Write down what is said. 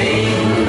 Thing.